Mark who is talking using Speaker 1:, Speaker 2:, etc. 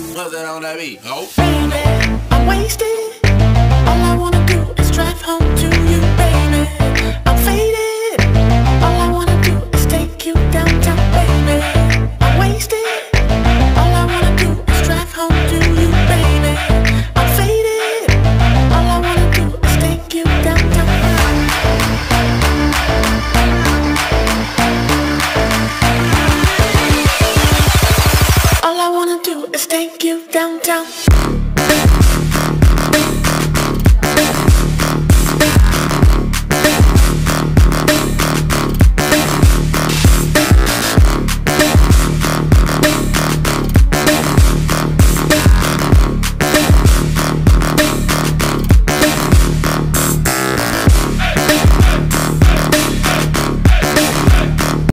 Speaker 1: that on that beat. Oh.
Speaker 2: Baby, I'm wasted. It's take you downtown.